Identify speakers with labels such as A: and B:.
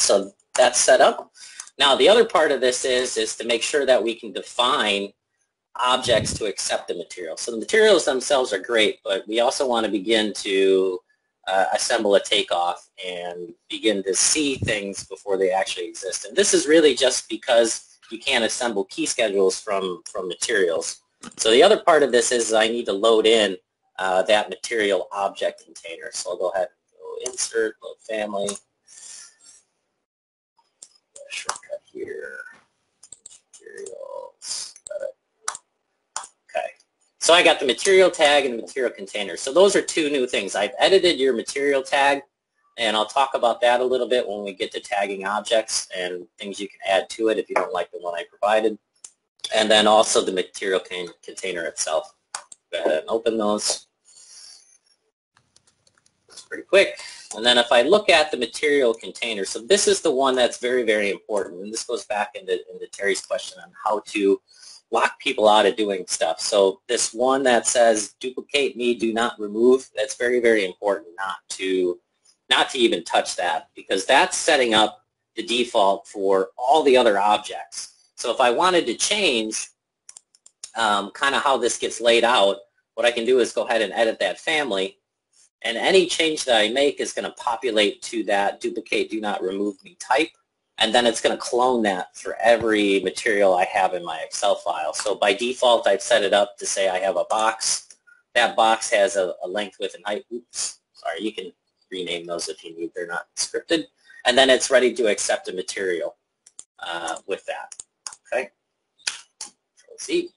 A: So that's set up. Now the other part of this is, is to make sure that we can define objects to accept the material. So the materials themselves are great, but we also want to begin to uh, assemble a takeoff and begin to see things before they actually exist. And this is really just because you can't assemble key schedules from, from materials. So the other part of this is I need to load in uh, that material object container. So I'll go ahead and go insert, load family, here, materials, okay. So I got the material tag and the material container. So those are two new things. I've edited your material tag, and I'll talk about that a little bit when we get to tagging objects and things you can add to it if you don't like the one I provided. And then also the material container itself. Go ahead and open those. It's pretty quick. And then if I look at the material container, so this is the one that's very, very important. And this goes back into, into Terry's question on how to lock people out of doing stuff. So this one that says duplicate me, do not remove, that's very, very important not to not to even touch that because that's setting up the default for all the other objects. So if I wanted to change um, kind of how this gets laid out, what I can do is go ahead and edit that family and any change that I make is going to populate to that duplicate do not remove me type. And then it's going to clone that for every material I have in my Excel file. So by default, I've set it up to say I have a box. That box has a, a length, width, and height. Oops, sorry, you can rename those if you need. They're not scripted. And then it's ready to accept a material uh, with that. Okay. Let's see.